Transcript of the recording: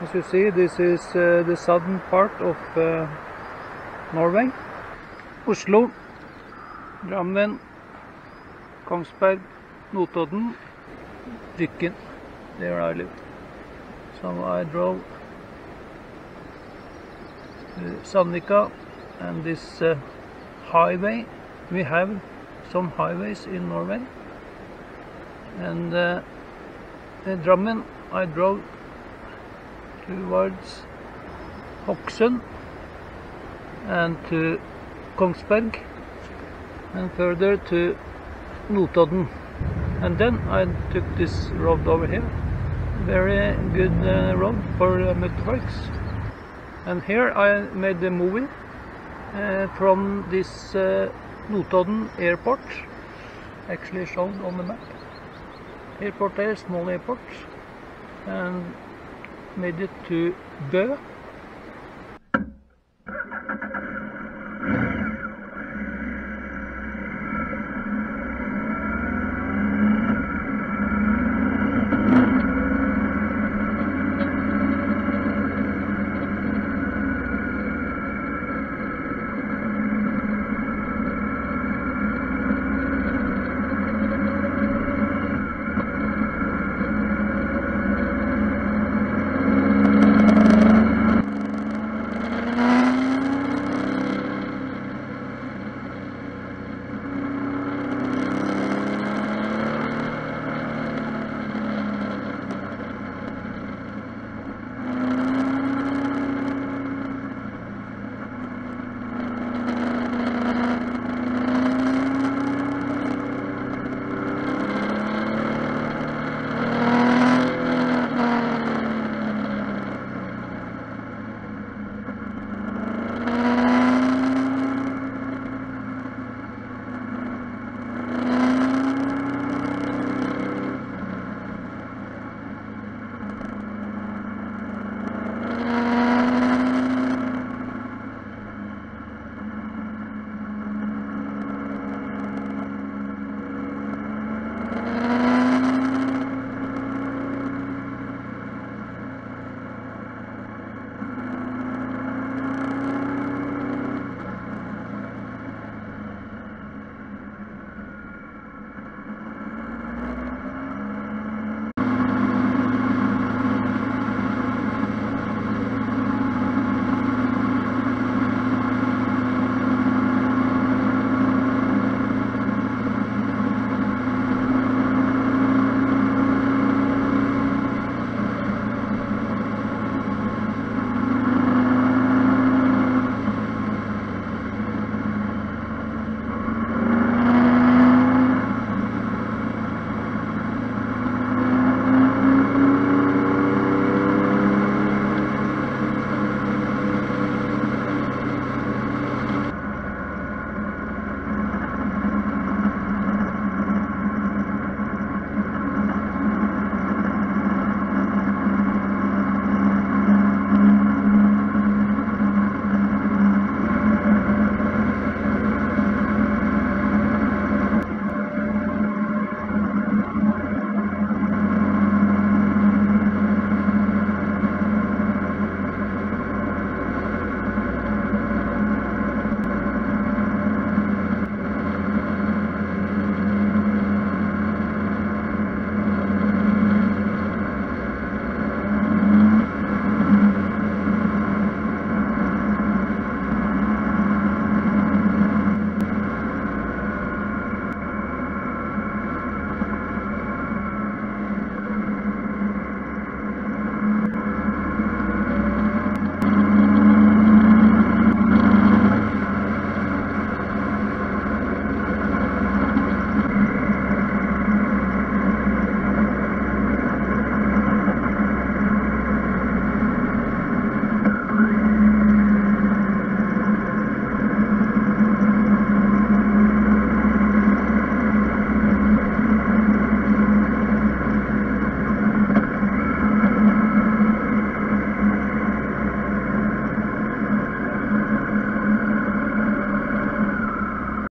As you see, this is uh, the southern part of uh, Norway. Oslo, Drammen, Kongsberg, Notodden, Rykkinn. There I live. So I drove Sandvika and this uh, highway. We have some highways in Norway. And uh, in Drammen I drove towards Hokksund and to Kongsberg and further to Notodden. And then I took this road over here. Very good uh, road for uh, motorbikes. And here I made the movie uh, from this uh, Notodden airport. Actually shown on the map. Airport there, small airport. And made it to Bø